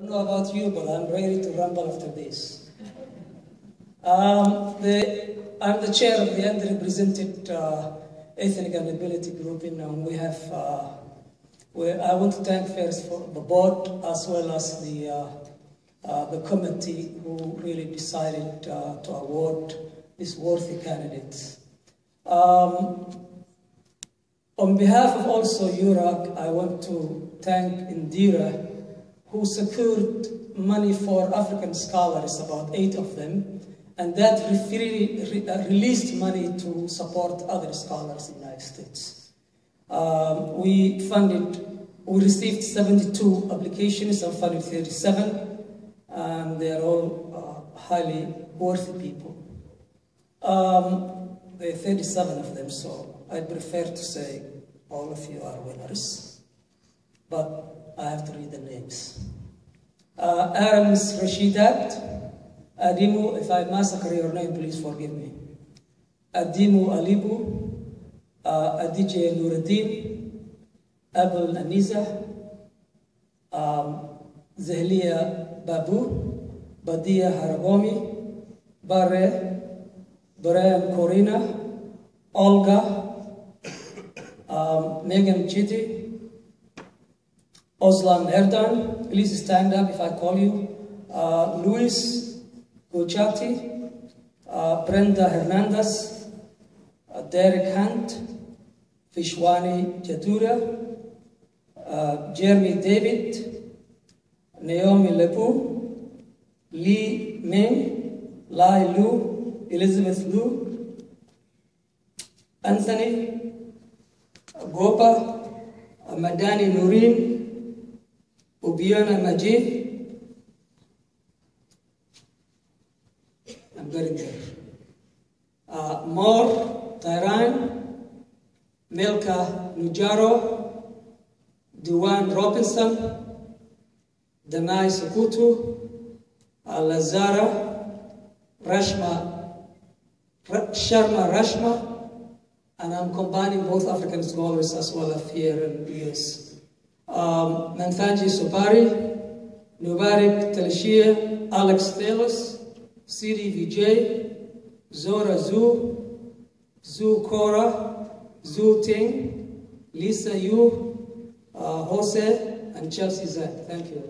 I don't know about you, but I'm ready to rumble after this. Um, the, I'm the chair of the underrepresented uh, ethnic and ability group, and we have. Uh, I want to thank first for the board as well as the uh, uh the committee who really decided uh, to award these worthy candidates. Um, on behalf of also UREAG, I want to thank Indira who secured money for African scholars, about eight of them, and that uh, released money to support other scholars in the United States. Um, we funded, we received 72 applications and funded 37, and they are all uh, highly worthy people. Um, there are 37 of them, so I prefer to say all of you are winners. But I have to read the names. Uh, Rashidat, Adimu, if I massacre your name, please forgive me. Adimu Alibu, uh, Adije Nuruddin, Abul Aniza, um, Zehlia Babu, Badia Haragomi, Bare, Brian Corina, Olga, um, Megan Chidi, Oslan Erdan, please stand up if I call you. Uh, Luis Guchati, uh, Brenda Hernandez, uh, Derek Hunt, Fishwani Jadura, uh, Jeremy David, Naomi Lepu, Lee Ming, Lai Lu, Elizabeth Lu, Anthony, Gopa, Madani Nurin, Ubiana Majid. I'm getting there. Uh, Mor Tyran, Milka Nujaro, Duan Robinson, Danai Sakutu, uh, Lazara, Rashma, Sharma Rashma, and I'm combining both African scholars as well as here in the US um, Manfanji Sobari, Nubarik Talashia, Alex Thelis, Siri Vijay, Zora Zu, Zu Kora, Zu Ting, Lisa Yu, uh, Jose, and Chelsea Zach. Thank you.